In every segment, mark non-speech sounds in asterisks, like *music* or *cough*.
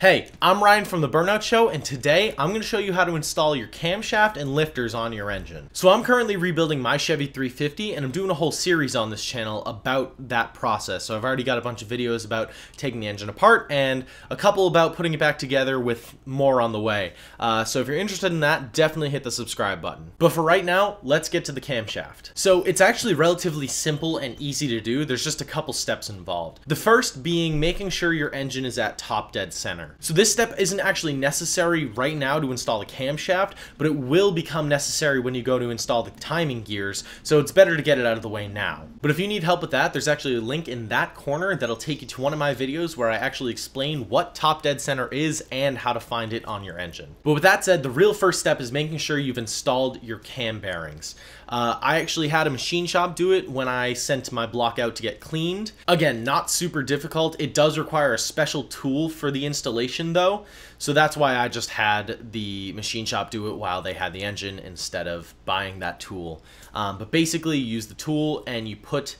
Hey, I'm Ryan from The Burnout Show, and today I'm going to show you how to install your camshaft and lifters on your engine. So I'm currently rebuilding my Chevy 350, and I'm doing a whole series on this channel about that process. So I've already got a bunch of videos about taking the engine apart, and a couple about putting it back together with more on the way. Uh, so if you're interested in that, definitely hit the subscribe button. But for right now, let's get to the camshaft. So it's actually relatively simple and easy to do. There's just a couple steps involved. The first being making sure your engine is at top dead center. So this step isn't actually necessary right now to install the camshaft, but it will become necessary when you go to install the timing gears, so it's better to get it out of the way now. But if you need help with that, there's actually a link in that corner that'll take you to one of my videos where I actually explain what top dead center is and how to find it on your engine. But with that said, the real first step is making sure you've installed your cam bearings. Uh, I actually had a machine shop do it when I sent my block out to get cleaned. Again, not super difficult. It does require a special tool for the installation though, so that's why I just had the machine shop do it while they had the engine instead of buying that tool. Um, but basically you use the tool and you put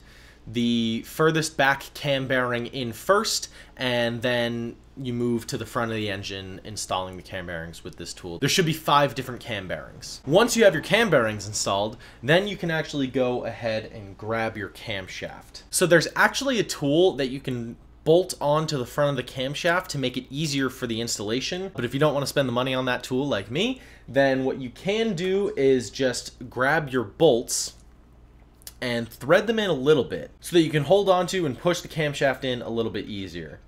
the furthest back cam bearing in first and then you move to the front of the engine installing the cam bearings with this tool. There should be five different cam bearings. Once you have your cam bearings installed, then you can actually go ahead and grab your camshaft. So there's actually a tool that you can bolt onto the front of the camshaft to make it easier for the installation. But if you don't want to spend the money on that tool like me, then what you can do is just grab your bolts and thread them in a little bit so that you can hold onto and push the camshaft in a little bit easier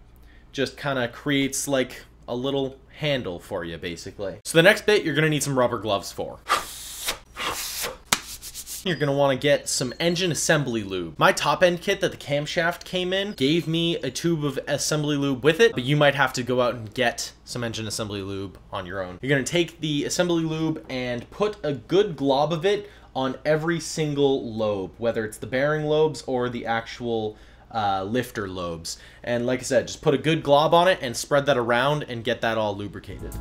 just kind of creates like a little handle for you basically. So the next bit you're going to need some rubber gloves for. *laughs* You're going to want to get some engine assembly lube. My top end kit that the camshaft came in gave me a tube of assembly lube with it, but you might have to go out and get some engine assembly lube on your own. You're going to take the assembly lube and put a good glob of it on every single lobe, whether it's the bearing lobes or the actual uh, lifter lobes. And like I said, just put a good glob on it and spread that around and get that all lubricated.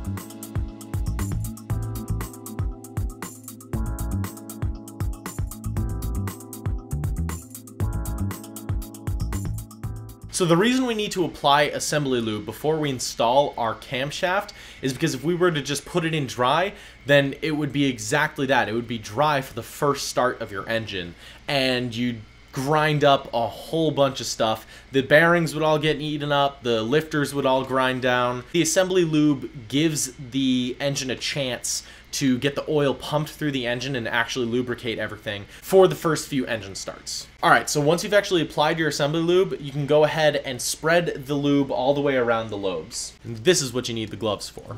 So the reason we need to apply assembly lube before we install our camshaft is because if we were to just put it in dry, then it would be exactly that. It would be dry for the first start of your engine and you'd grind up a whole bunch of stuff. The bearings would all get eaten up, the lifters would all grind down. The assembly lube gives the engine a chance to get the oil pumped through the engine and actually lubricate everything for the first few engine starts. Alright, so once you've actually applied your assembly lube, you can go ahead and spread the lube all the way around the lobes. And this is what you need the gloves for.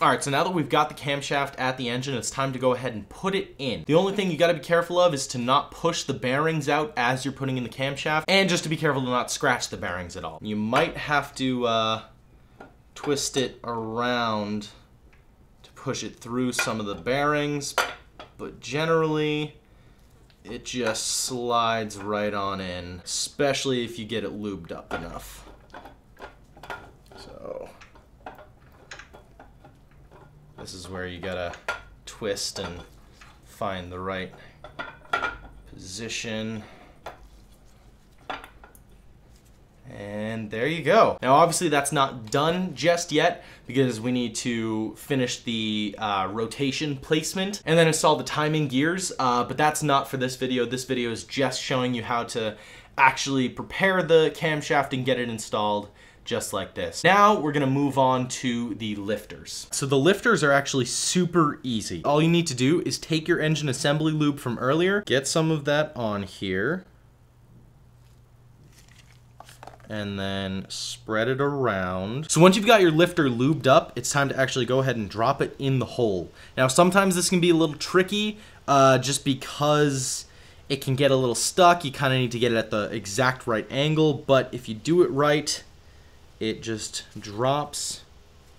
Alright, so now that we've got the camshaft at the engine, it's time to go ahead and put it in. The only thing you gotta be careful of is to not push the bearings out as you're putting in the camshaft, and just to be careful to not scratch the bearings at all. You might have to uh, twist it around to push it through some of the bearings, but generally, it just slides right on in, especially if you get it lubed up enough. This is where you gotta twist and find the right position. And there you go. Now obviously that's not done just yet because we need to finish the uh, rotation placement and then install the timing gears, uh, but that's not for this video. This video is just showing you how to actually prepare the camshaft and get it installed just like this. Now we're gonna move on to the lifters. So the lifters are actually super easy. All you need to do is take your engine assembly lube from earlier, get some of that on here, and then spread it around. So once you've got your lifter lubed up, it's time to actually go ahead and drop it in the hole. Now sometimes this can be a little tricky uh, just because it can get a little stuck. You kind of need to get it at the exact right angle, but if you do it right, it just drops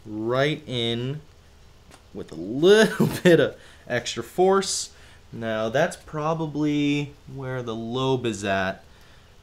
right in with a little *laughs* bit of extra force. Now that's probably where the lobe is at,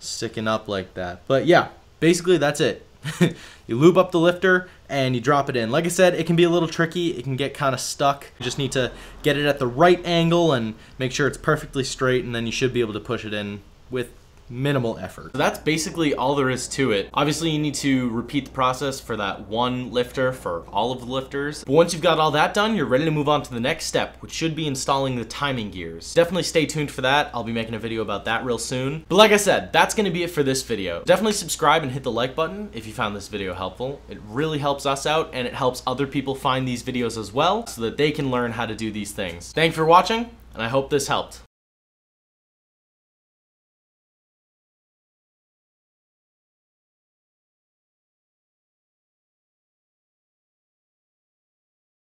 sticking up like that. But yeah, basically that's it. *laughs* you lube up the lifter and you drop it in. Like I said, it can be a little tricky. It can get kind of stuck. You just need to get it at the right angle and make sure it's perfectly straight and then you should be able to push it in with minimal effort. So that's basically all there is to it. Obviously you need to repeat the process for that one lifter for all of the lifters. But once you've got all that done, you're ready to move on to the next step, which should be installing the timing gears. Definitely stay tuned for that. I'll be making a video about that real soon. But like I said, that's gonna be it for this video. Definitely subscribe and hit the like button if you found this video helpful. It really helps us out and it helps other people find these videos as well so that they can learn how to do these things. Thanks for watching and I hope this helped.